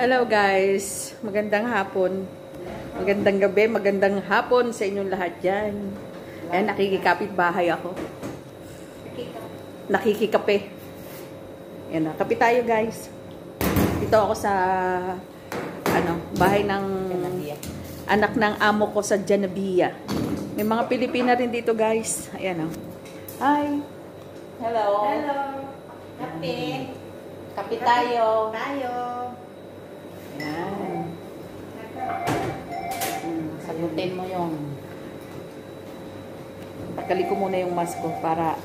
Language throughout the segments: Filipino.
Hello guys, magandang hapon. Magandang gabi, magandang hapon sa inyong lahat dyan. Ayan, nakikikapit bahay ako. Nakikikape. Ayan na, kape tayo guys. Dito ako sa ano, bahay ng anak ng amo ko sa Janabia. May mga Pilipina rin dito guys. Ayan o. Hi. Hello. Hello. Kape. Kape tayo. Tayo. Ayan. Sagutin mo yung Takali ko muna yung mask ko para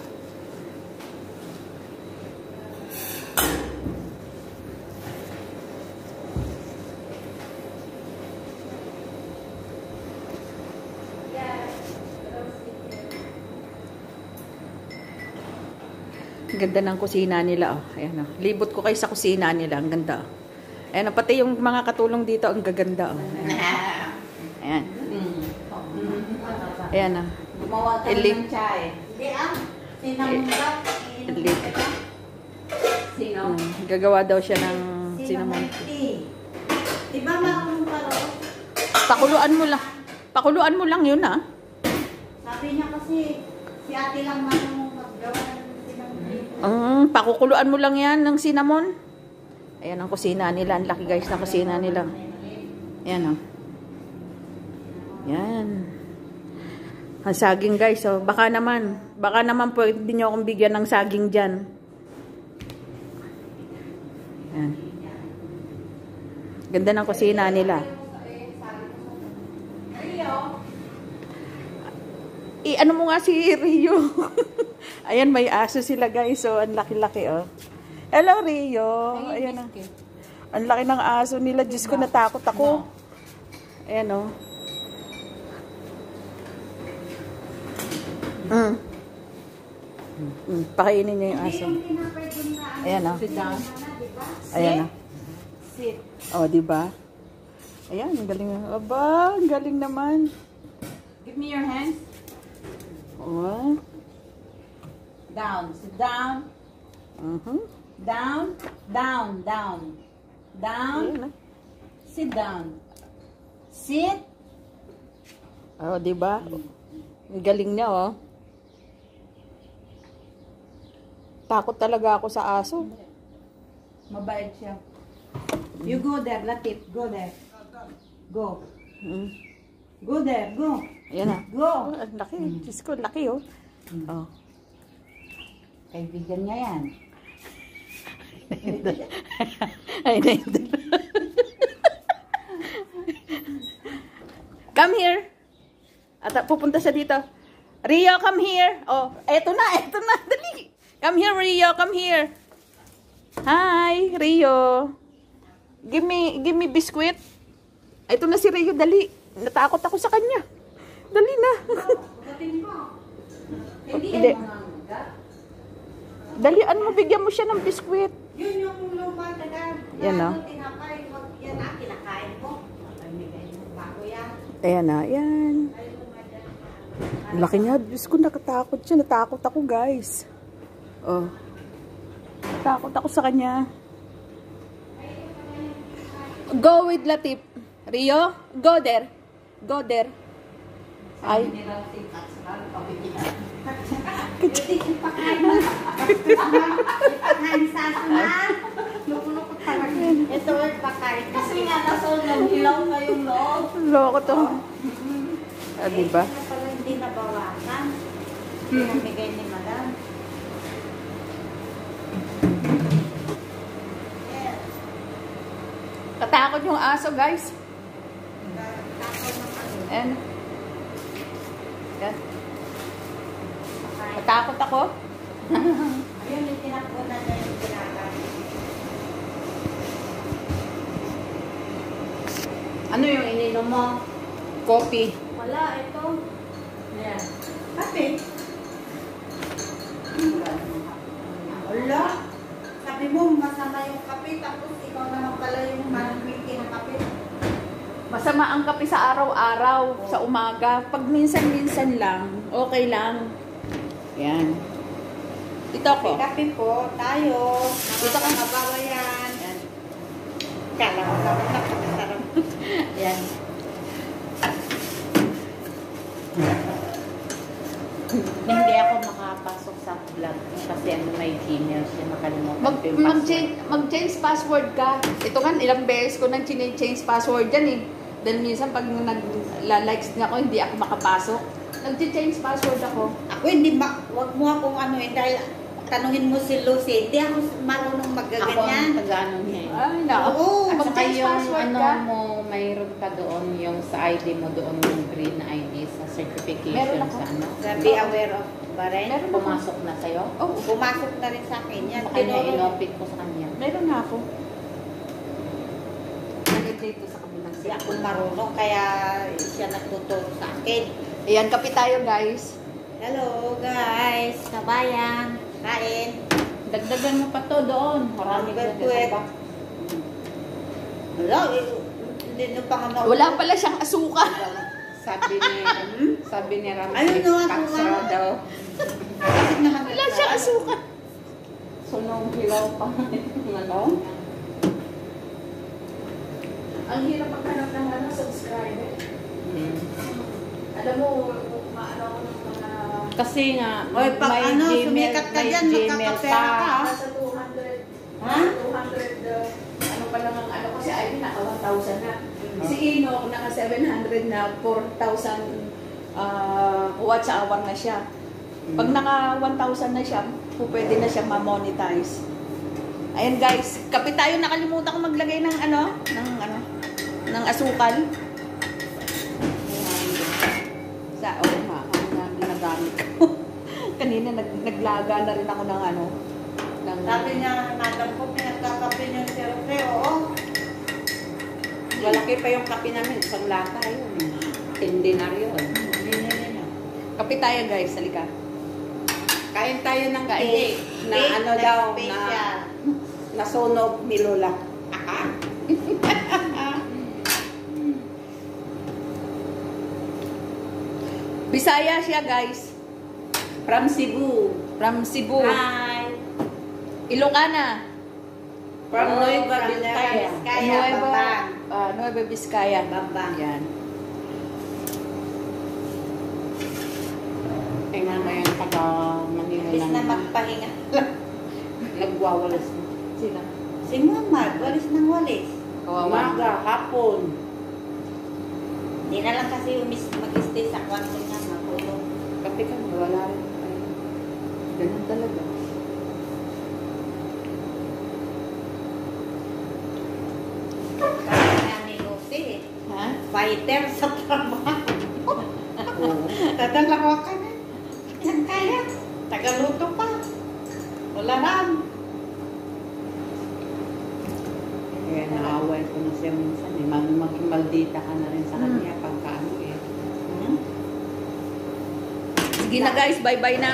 Ang ganda ng kusina nila, oh. Ayan, oh. Libot ko kayo sa kusina nila. Ang ganda, oh. Ayan, oh. Pati yung mga katulong dito, ang gaganda, oh. Ayan. Ayan, oh. Gumawa ka ng chai. Hindi ah. Sinamulak. Eli. Sino? Hmm, gagawa daw siya ng cinnamon. Diba marunong ka ro? Pakuluan mo lang. Pakuluan mo lang yun, ah. Sabi niya kasi, si ate lang marunong maggawa ng cinnamon. Mm, pakukuluan mo lang yan ng cinnamon. Ayan ang kusina nila. Ang laki guys ng kusina nila. Ayan, oh. Yan. Ang saging guys, oh. Baka naman, baka naman pwede niyo akong bigyan ng saging dyan. Yan. Ganda ng kusina nila. I ano mo nga si Rio. Ayan, may aso sila guys. So, ang laki-laki oh. Hello Rio. Ayan oh. Ang laki ng aso nila. Diyos ko, natakot ako. Ayan oh. Mm. Mm, pakainin niya yung aso. Ayan oh. Sit down. Ayan oh. Sit. Oh, di ba? Ayan, ang galing. Aba, ang galing naman. Give me your hands. Oh. Down. Sit down. Mhm. Down. Down. Down. Down. Ayan, oh. Sit down. Sit. Oh, di ba? Ang galing niya, oh. Takot talaga ako sa aso. Mabait siya. You go there, Latif. Go there. Go. Mm. Go there. Go. Ayan na. Go. Oh, ang laki. Diyos ko, laki, oh. Oh. Kaibigan niya yan. Ay, naindal. come here. At pupunta siya dito. Rio, come here. Oh, eto na, eto na. Dali. Come here, Rio. Come here. Hi, Rio. Give me, give me biscuit. Ito na si Rio, dali. Natakot ako sa kanya. Dali na. Hindi. Dalian mo, bigyan mo siya ng biskuit. Yun yung luma taga. Yan, no? Tinapay. Wag yan ah, kinakain mo. Bago yan. Ayan na, ayan. Ang laki niya. Diyos ko, nakatakot siya. Natakot ako, guys. Oh. Natakot ako sa kanya. Go with Latif. Rio, go there. Go there. Ay. Ito ay pakain. Kasi nga nasa hilaw na yung loob. loko to. Ah, diba? Hindi nabawasan. Pinamigay ni Katakot yung aso, guys. Ayan. Pakain. Katakot ako. Ayun yung tinapunan niya yung kinakain. Ano yung ininom mo? Coffee. Wala, ito. Ayan. Kape. Wala. Sabi mo, masama yung kape, tapos ikaw naman pala yung manumiti ng kape. Masama ang kape sa araw-araw, sa umaga. Pag minsan-minsan lang, okay lang. Yan. Ito ko. Kape po, tayo. Dito ka. Mga yan. Yan. Kala mo napakasarap. Yan. Ako makapasok sa vlog kasi ano may Gmail siya makalimutan Mag, ko yung mag, password. change, mag-change password ka. Ito nga, ilang beses ko nang change password yan eh. Dahil minsan pag nag-likes niya ako, hindi ako makapasok. Nag-change password ako. Ako hindi, ma wag mo akong ano eh, dahil tanungin mo si Lucy, hindi ako marunong Ako ang magaganyan. taga-ano niya eh. Ay, nako. Oo. At saka Mag-change yung password ano ka. mo, mayroon ka doon yung sa ID mo doon yung green na ID sa certification Meron ako. sa ano. Be aware of ba rin? Meron ako. Pumasok na sa'yo? Oh, Pumasok na rin sa akin yan. Kanya, Tinuro- inopit ko sa kanya. meron na ako. Nagay dito sa kabilang Hindi ako marunong, kaya siya nagtuturo sa akin. Ayan, kape tayo guys. Hello guys, kabayan, kain. Dagdagan mo pa to doon. Marami ka puwet. sa Wala, eh, hindi nyo pa na- Wala pala siyang asukal. Sabi ni, sabi ni Ramsey, Ayun, no, ako Cats nga. raw daw. Bakit naman Asukal. Sunong hilaw pa. ano? Ang hirap maghanap ng ano, subscriber. Hmm. Alam mo, maano ako ng mga... Kasi nga, Oy, pag may ano, Gmail, sumikat ka dyan, magkakapera ka. Nasa 200. Ha? 200, uh, ano pa lang ang ano ko, si Ivy naka 1,000 na. Si Ino, naka 700 na, 4,000 uh, watch hour na siya. Pag naka 1,000 na siya, pwede na siya ma-monetize. Ayan guys, kape tayo nakalimutan ko maglagay ng ano, ng ano, ng asukal. Sa, oh nga, ang na, ginagamit ko. Kanina nag, naglaga na rin ako ng ano, ng, Sabi niya, madam ko, pinagkakape niyo si Roque, oo. Malaki pa yung kape namin, isang lata yun. Niya. kape tayo guys, halika. Kain tayo ng Kain. cake na Cake ano na daw, special. na nasunog ni Lola. Aha. Bisaya siya guys, From Cebu. from Cebu, Hi. Ilocana, From Oh, Nueva Vizcaya. Nueva, ah, Nueva Vizcaya. Bambang. Yan. Imbis na lang. Nagwawalas na. Sila. Si Muhammad, walis ng walis. Kawawa. Umaga, hapon. Hindi na lang kasi umis mag-stay sa kwarto niya, matulog. Kape ka, wala rin. Ganun talaga. Sabi nga ni Lucy, Ha? fighter sa trabaho. Oo. Dadalawa ka na. Yan kaya. Tagaluto pa. Wala ram. Kaya naaway ko na siya minsan. Eh. Mag maging maldita ka na rin sa Hmm. kanya pagka ano eh. Hmm? Sige na guys, bye-bye na.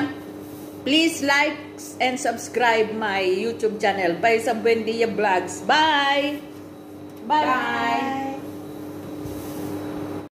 Please like and subscribe my YouTube channel, Paisa Buendia Vlogs. Bye! Bye! Bye.